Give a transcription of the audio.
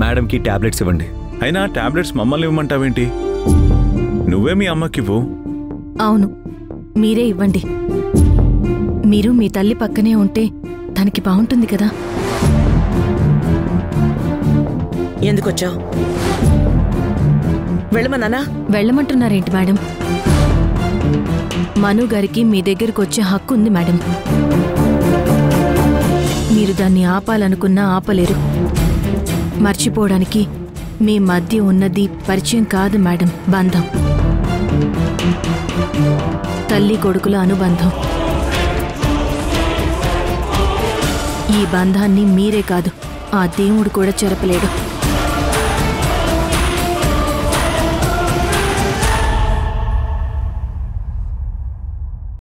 మేడంకి టాబ్లెట్స్ ఇవ్వండి. అయినా టాబ్లెట్స్ మమ్మల్ని ఇవ్వమంటావేంటి? నువ్వే మీ అమ్మకివ్వు అవును మీరే ఇవ్వండి. మీరు మీ తల్లి పక్కనే ఉంటే తనకి బాగుంటుంది కదా? ఎందుకొచ్చావు? వెళ్ళమన్నానా వెళ్ళమంటున్నారేంటి మేడం? మను గారికి మీ దగ్గరకు వచ్చే హక్కు ఉంది మేడం. మీరు దాన్ని ఆపాలనుకున్నా ఆపలేరు. మర్చిపోవడానికి మీ మధ్య ఉన్నది పరిచయం కాదు మేడం. బంధం. తల్లి కొడుకుల అనుబంధం. ఈ బంధాన్ని మీరే కాదు ఆ దేవుడు కూడా చెరపలేడు.